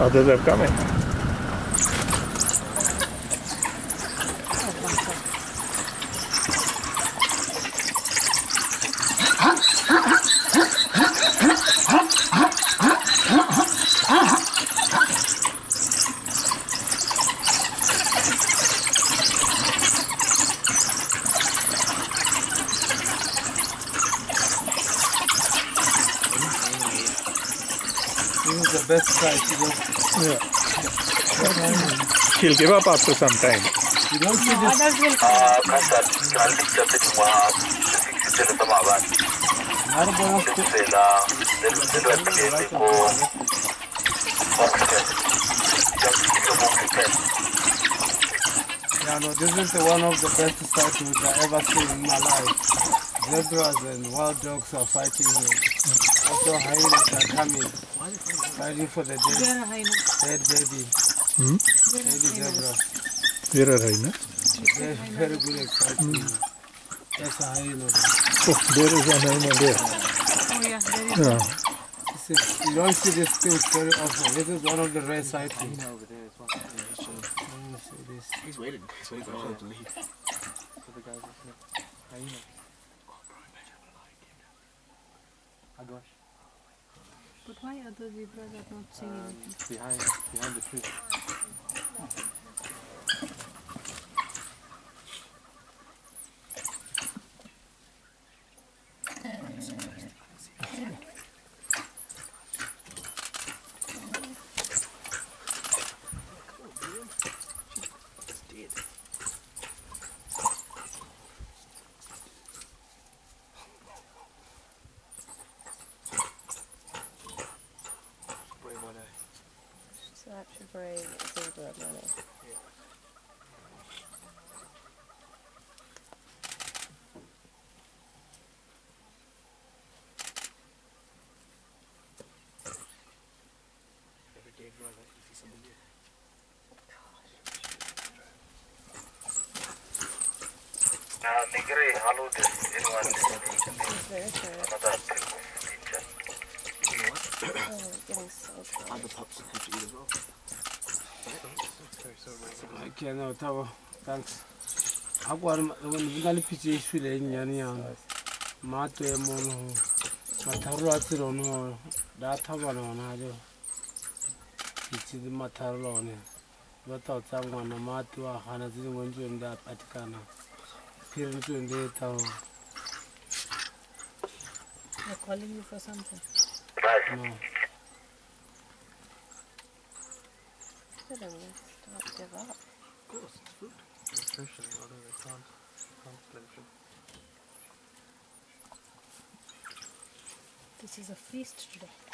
Others have come in. This is the best size to go. Yeah. She'll give up after some time. You don't see this. Yeah, no, this is one of the best sightings I ever seen in my life. Zebras and wild dogs are fighting here. Also hyenas are coming fighting for the dead, Where are hyenas? dead baby, Hmm? Baby zebra. Where are hyenas? They're very good exciting. That's a hyena. Oh, there is an hyena there. Oh yeah, there is. Yeah. This is, you don't see these things very often. This is one of the rare sightings. over there as well. Yeah, he's. Let me see this. He's waiting. He's waiting for him to leave. For the guys that's here. Hyena. Agosh. But why are other zebras are not saying um, anything? Behind, behind the tree. gray zebra money. Migre, hello, this Oh, getting so cold. And the pups are good to eat as well. okay no thabo thanks. A ku ari loko ni nga ni phice swilo hi nyaninyana mato ya mono matharulo a tsiri one oyo da thabana ona jo phitsile matharulo one. Va ta o tsa ngwana mati wa gana tse dingwe ntsweni di a patikana phiri ntsweni di tao They're calling you for something? No. They don't give up. Of course, food. Nutrition, they can't, can't. This is a feast today.